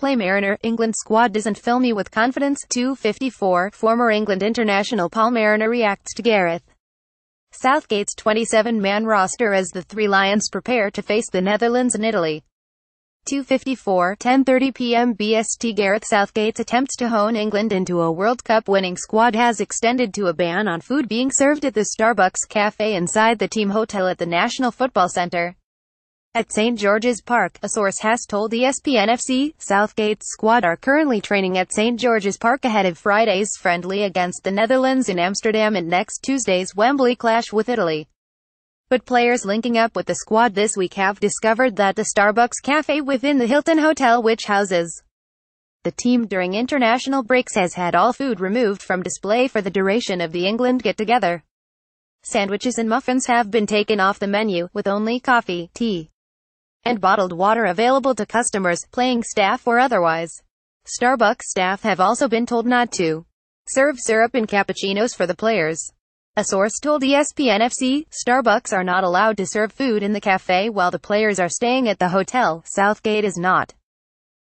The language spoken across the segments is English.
play Mariner, England squad doesn't fill me with confidence. 254, former England international Paul Mariner reacts to Gareth. Southgate's 27-man roster as the Three Lions prepare to face the Netherlands and Italy. 254, 10.30 p.m. BST Gareth Southgate's attempts to hone England into a World Cup winning squad has extended to a ban on food being served at the Starbucks cafe inside the team hotel at the National Football Centre. At St. George's Park, a source has told ESPN FC, Southgate's squad are currently training at St. George's Park ahead of Friday's friendly against the Netherlands in Amsterdam and next Tuesday's Wembley clash with Italy. But players linking up with the squad this week have discovered that the Starbucks cafe within the Hilton Hotel which houses the team during international breaks has had all food removed from display for the duration of the England get-together. Sandwiches and muffins have been taken off the menu, with only coffee, tea, and bottled water available to customers, playing staff or otherwise. Starbucks staff have also been told not to serve syrup in cappuccinos for the players. A source told ESPN FC, Starbucks are not allowed to serve food in the cafe while the players are staying at the hotel. Southgate is not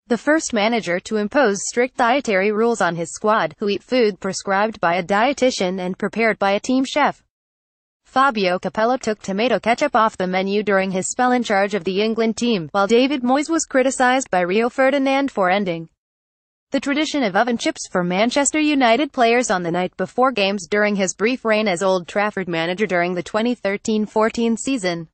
the first manager to impose strict dietary rules on his squad, who eat food prescribed by a dietitian and prepared by a team chef. Fabio Capello took tomato ketchup off the menu during his spell in charge of the England team, while David Moyes was criticised by Rio Ferdinand for ending the tradition of oven chips for Manchester United players on the night before games during his brief reign as Old Trafford manager during the 2013-14 season.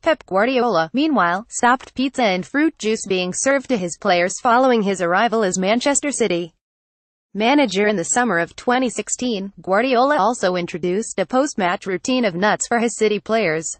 Pep Guardiola, meanwhile, stopped pizza and fruit juice being served to his players following his arrival as Manchester City manager in the summer of 2016, Guardiola also introduced a post-match routine of nuts for his City players.